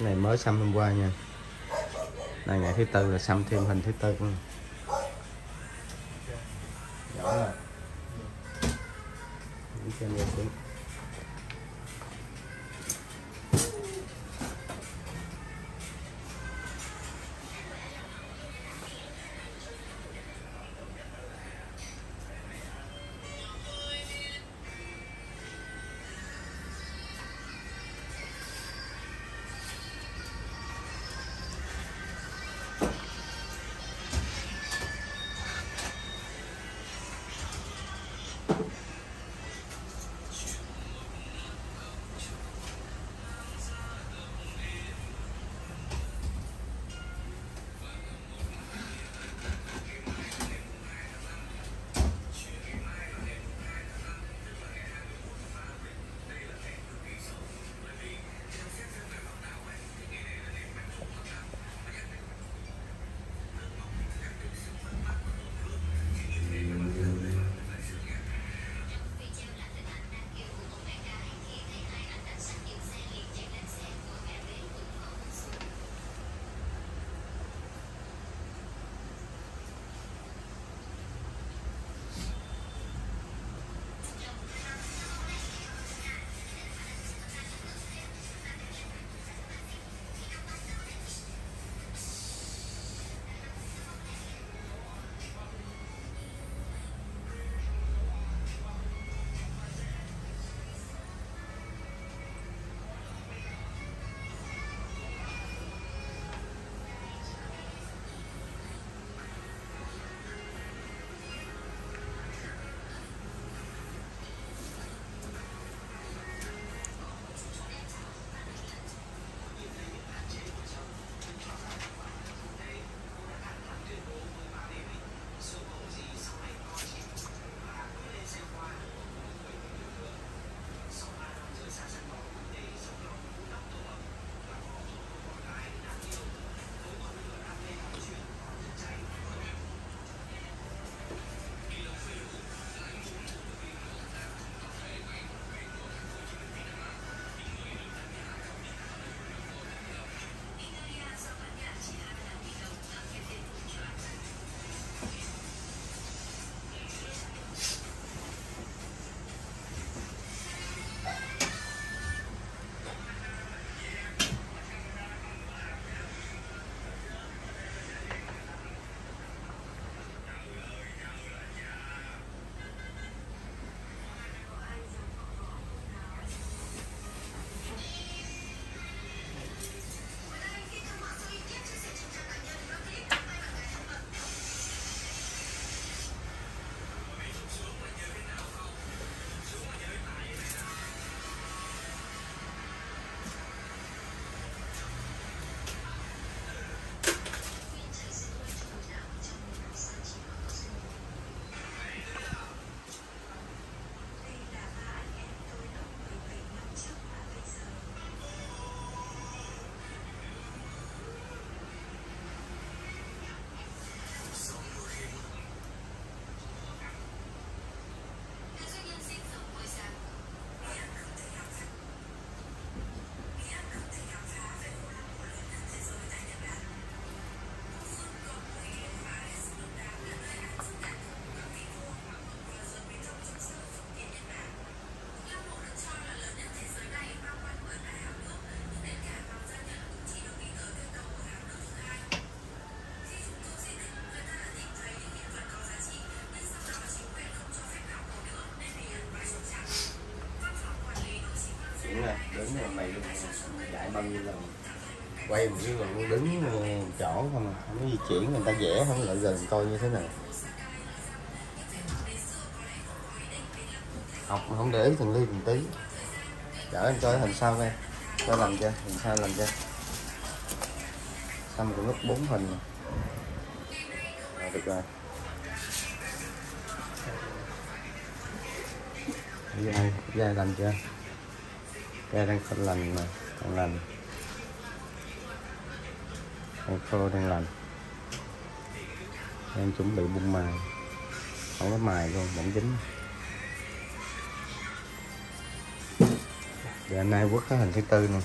cái này mới xăm hôm qua nha. Này, ngày thứ tư là xăm thêm hình thứ tư luôn nhỏ rồi. Để xuống mày luôn giải bao nhiêu lần. Quay một cái lần đứng chỗ không à không có di chuyển người ta vẽ không lại gần coi như thế nào. Học mà không để ý thằng ly từng tí. Chở anh coi hình sau đây, coi làm chưa hình sau làm chưa. Xong cũng lúc bốn hình. Rồi. À, được rồi. Dài dài làm chưa? Dai đang không lành mà đang lành đang khô đang lành. Đang chuẩn bị bung mài. Không có mài luôn, vẫn dính. Giờ nay quất cái hình thứ tư nè.